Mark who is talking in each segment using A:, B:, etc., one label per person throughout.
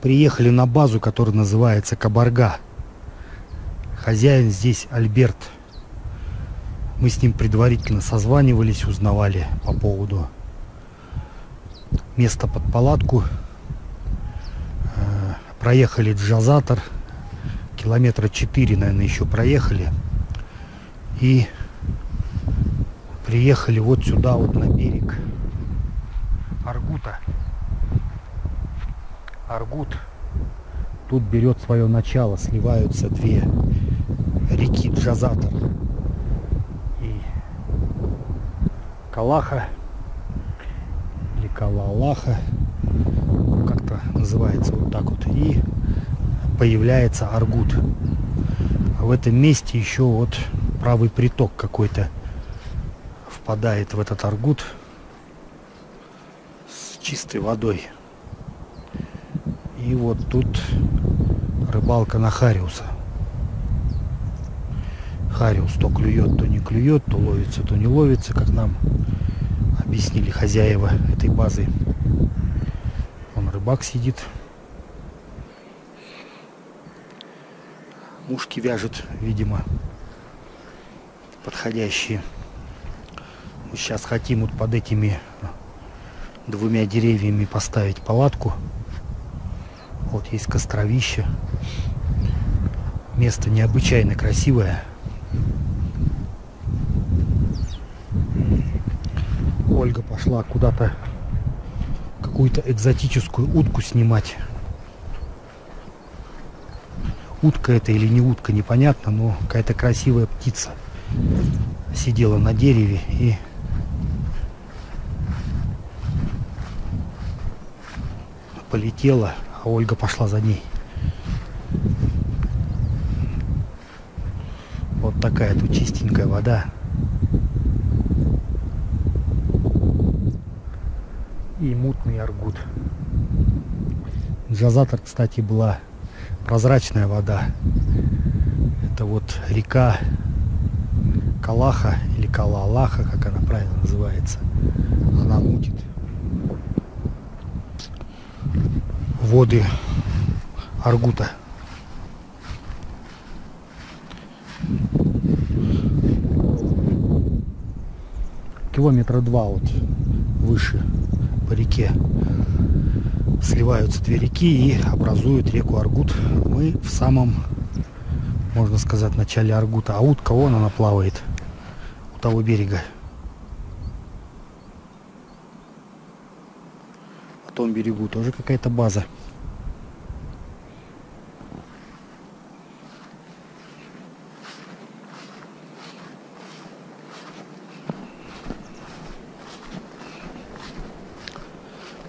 A: Приехали на базу, которая называется Кабарга. Хозяин здесь Альберт. Мы с ним предварительно созванивались, узнавали по поводу места под палатку. Э, проехали джазатор. Километра 4, наверное, еще проехали. И приехали вот сюда, вот на берег Аргута. Аргут. Тут берет свое начало, сливаются две реки Джазатор и Калаха или Калалаха, как-то называется вот так вот, и появляется Аргут. А в этом месте еще вот правый приток какой-то впадает в этот Аргут с чистой водой. И вот тут рыбалка на Хариуса. Хариус то клюет, то не клюет, то ловится, то не ловится, как нам объяснили хозяева этой базы. Он рыбак сидит. Мушки вяжет, видимо, подходящие. Сейчас хотим вот под этими двумя деревьями поставить палатку. Вот есть костровище. Место необычайно красивое. Ольга пошла куда-то какую-то экзотическую утку снимать. Утка это или не утка, непонятно, но какая-то красивая птица сидела на дереве и полетела, Ольга пошла за ней. Вот такая тут чистенькая вода. и мутный аргут. Джазатор, кстати, была прозрачная вода. Это вот река Калаха или Калалаха, как она правильно называется. Она мутит воды Аргута. Километра два вот выше по реке сливаются две реки и образуют реку Аргут. Мы в самом, можно сказать, начале Аргута. А утка, вон она плавает у того берега. Том берегу тоже какая-то база.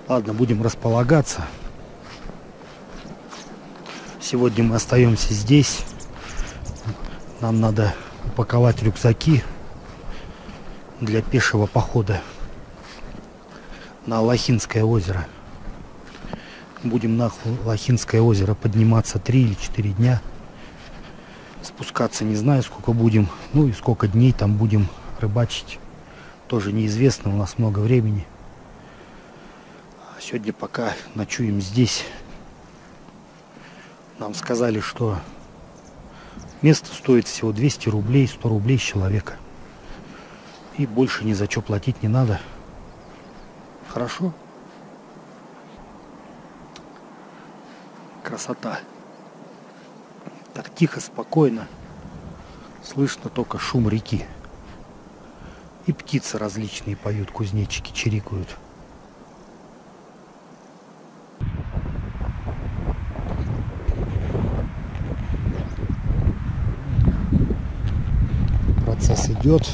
A: Ладно, будем располагаться. Сегодня мы остаемся здесь. Нам надо упаковать рюкзаки для пешего похода на Лохинское озеро. Будем на Лохинское озеро подниматься 3 или 4 дня. Спускаться не знаю, сколько будем. Ну и сколько дней там будем рыбачить. Тоже неизвестно, у нас много времени. Сегодня пока ночуем здесь. Нам сказали, что место стоит всего 200 рублей, 100 рублей с человека. И больше ни за что платить не надо. Хорошо? Красота. Так тихо, спокойно. Слышно только шум реки. И птицы различные поют, кузнечики чирикают. идет.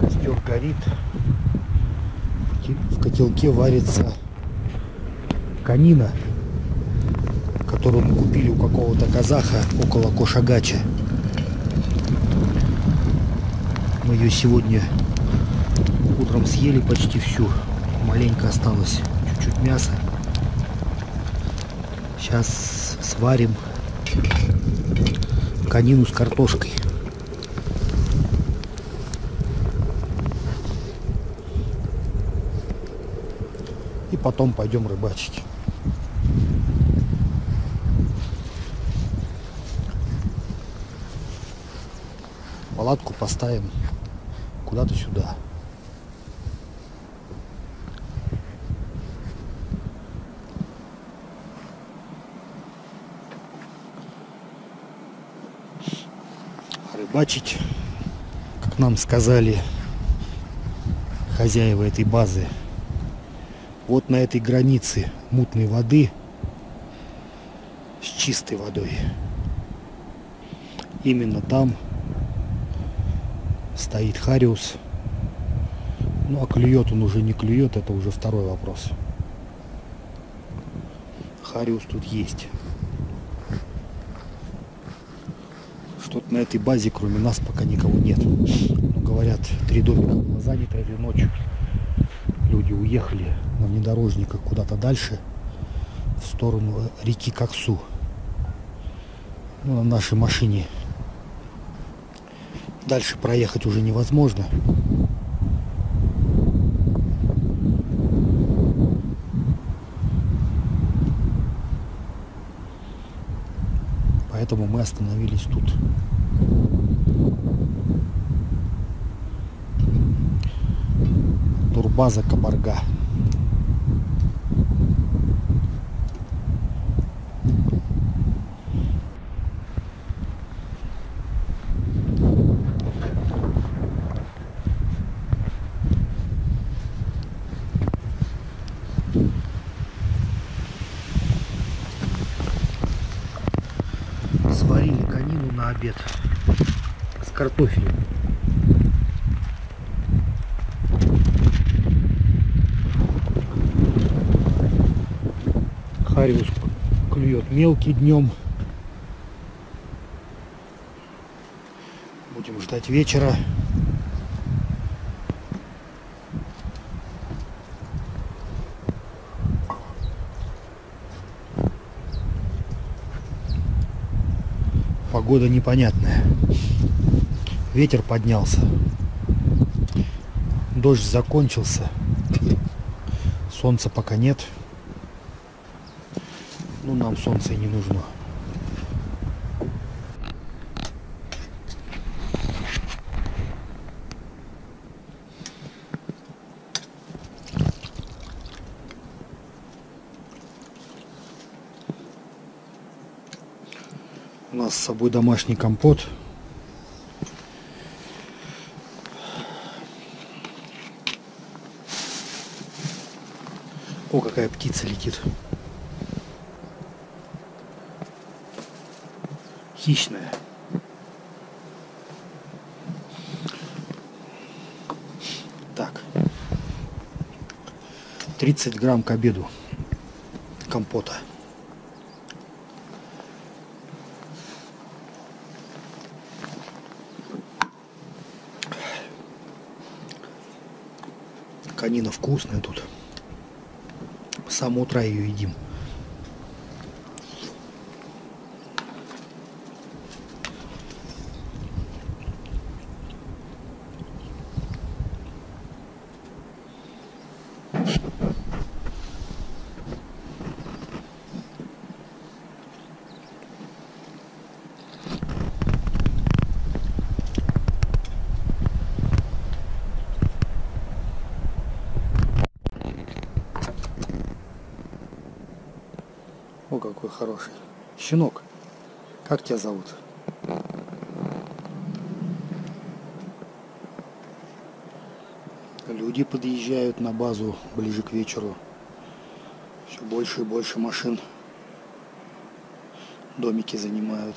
A: Костер горит. В котелке варится канина, которую мы купили у какого-то казаха около Кошагача. Мы ее сегодня утром съели почти всю. Маленько осталось чуть-чуть мяса. Сейчас сварим канину с картошкой. потом пойдем рыбачить. Палатку поставим куда-то сюда. Рыбачить, как нам сказали хозяева этой базы, вот на этой границе мутной воды с чистой водой. Именно там стоит Хариус. Ну а клюет он уже не клюет, это уже второй вопрос. Хариус тут есть. Что-то на этой базе, кроме нас, пока никого нет. Ну, говорят, три домика было занято этой ночью. Люди уехали на внедорожниках куда-то дальше, в сторону реки Коксу. Ну, на нашей машине дальше проехать уже невозможно. Поэтому мы остановились тут. Турбаза Кабарга. сварили конину на обед с картофелем. Хариус клюет мелкий днем. Будем ждать вечера. Погода непонятная. Ветер поднялся. Дождь закончился. Солнца пока нет. Ну, нам солнце и не нужно. У нас с собой домашний компот. О, какая птица летит. Хищная. Так. 30 грамм к обеду компота. Конина вкусная тут. С самого утра ее едим. О, какой хороший. Щенок, как тебя зовут? Люди подъезжают на базу ближе к вечеру. Все больше и больше машин. Домики занимают.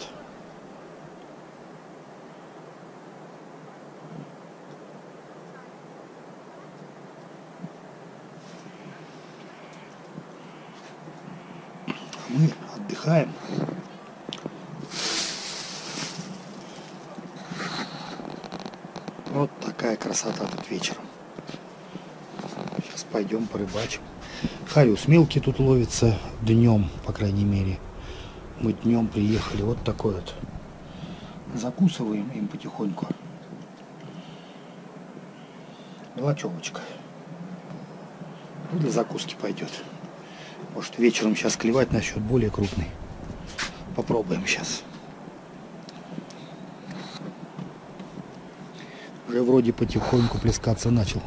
A: Мы отдыхаем. Вот такая красота тут вечером. Сейчас пойдем порыбачим. Хариус мелкий тут ловится днем, по крайней мере. Мы днем приехали. Вот такой вот. Закусываем им потихоньку. Мелочевочка. Ну, для закуски пойдет. Может вечером сейчас клевать насчет более крупный. Попробуем сейчас. Уже вроде потихоньку плескаться начал.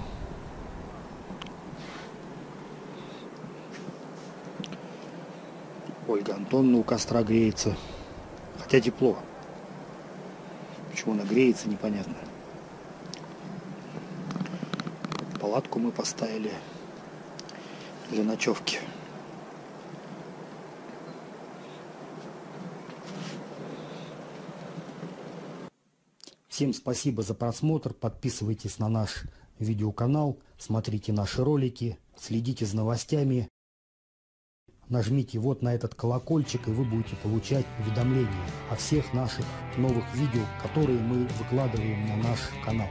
A: Ольга Антоновна у костра греется. Хотя тепло. Почему она греется, непонятно. Палатку мы поставили для ночевки. Всем спасибо за просмотр. Подписывайтесь на наш видеоканал, смотрите наши ролики, следите за новостями. Нажмите вот на этот колокольчик, и вы будете получать уведомления о всех наших новых видео, которые мы выкладываем на наш канал.